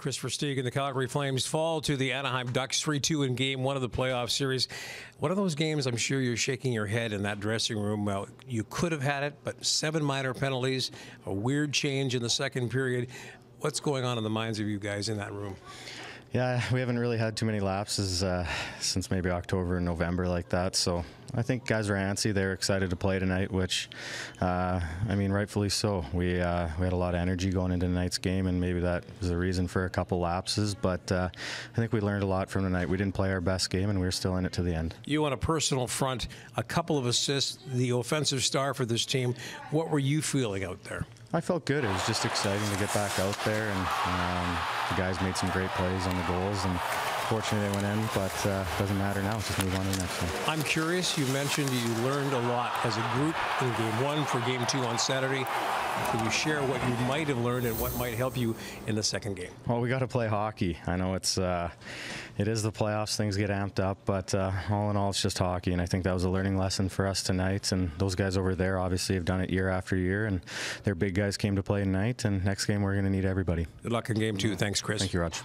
Kris Versteeg and the Calgary Flames fall to the Anaheim Ducks 3 2 in game one of the playoff series. One of those games, I'm sure you're shaking your head in that dressing room. Well, you could have had it, but seven minor penalties, a weird change in the second period. What's going on in the minds of you guys in that room? Yeah, we haven't really had too many lapses uh, since maybe October and November like that. So I think guys are antsy. They're excited to play tonight, which, uh, I mean, rightfully so. We uh, we had a lot of energy going into tonight's game, and maybe that was the reason for a couple lapses. But uh, I think we learned a lot from tonight. We didn't play our best game, and we were still in it to the end. You on a personal front, a couple of assists, the offensive star for this team. What were you feeling out there? I felt good. It was just exciting to get back out there, and um, the guys made some great plays on the goals, and fortunately they went in. But uh, doesn't matter now. Just move on to the next one. I'm curious. You mentioned you learned a lot as a group in game one for game two on Saturday. Can you share what you might have learned and what might help you in the second game? Well, we got to play hockey. I know it's uh, it is the playoffs; things get amped up, but uh, all in all, it's just hockey, and I think that was a learning lesson for us tonight. And those guys over there obviously have done it year after year, and their big guys came to play tonight. And next game, we're going to need everybody. Good luck in game two. Thanks, Kris. Thank you, Raj.